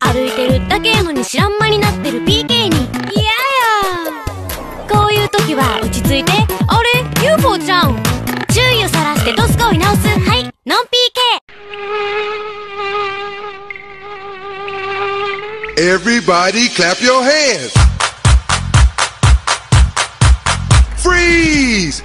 歩いてるだけやのに知らん間になってる PK に。嫌や。こういう時は落ち着いて。あれ？UFO ちゃん。注意をさらしてドスコイ直す。はい。ノン PK Everybody clap your hands. Freeze!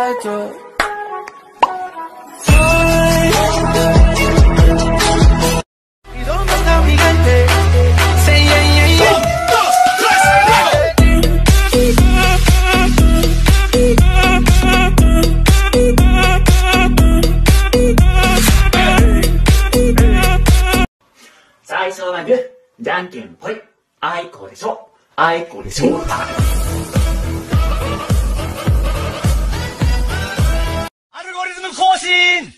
I just. 色のが磨いて Say yeah yeah yeah「最初はグーじゃんけんぽいあいこでしょあいこでしょ」リズム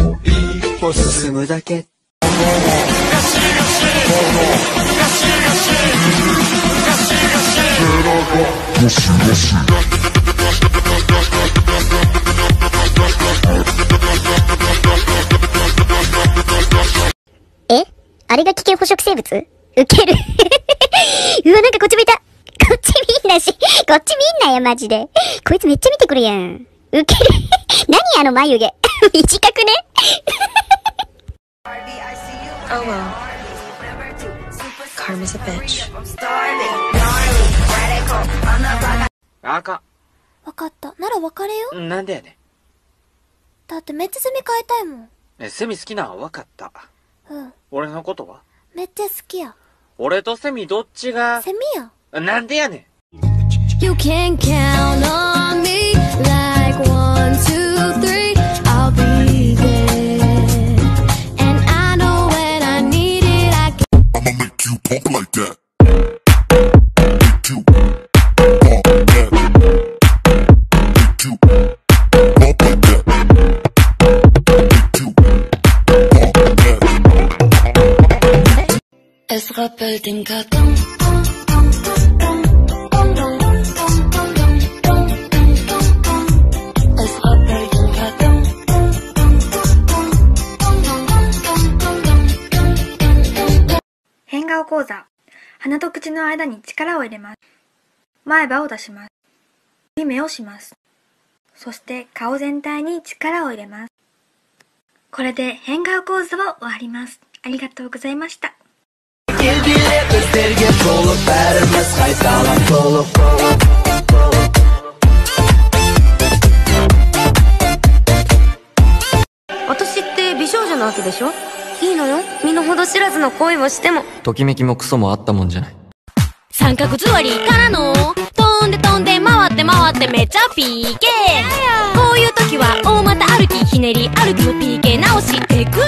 更新一歩進むだけえ？あれが危険捕食生物？ウケる。うわ、なんかこっち向いた。こっち見んなし。こっち見んなよ、マジで。こいつめっちゃ見てくるやん。ウケる。何あの眉毛。短くね？Oh well. Karma's a bitch. あかわかったなら別れよんなんでやねだってめっちゃセミ変えたいもんんえセミ好きなんは分かったうん俺のことは？めっちゃ好きや俺とセミどっちが？セミやなんでやねん You can count on me like one, two, three. I'll be there. And I know when I need it, I can. I'ma make you pump like that. Make you pump that. Make you pump like that. Make you pump that. Es rappelt den Karton. 変顔講座。鼻と口の間に力を入れます。前歯を出します。目をします。そして顔全体に力を入れます。これで変顔講座を終わります。ありがとうございました。私って美少女なわけでしょ？いいのよ。身の程知らずの恋をしても。ときめきもクソもあったもんじゃない。三角座りからの。飛んで飛んで回って回ってめちゃ PK こういう時は大股歩きひねり歩きの PK 直しテクニシャン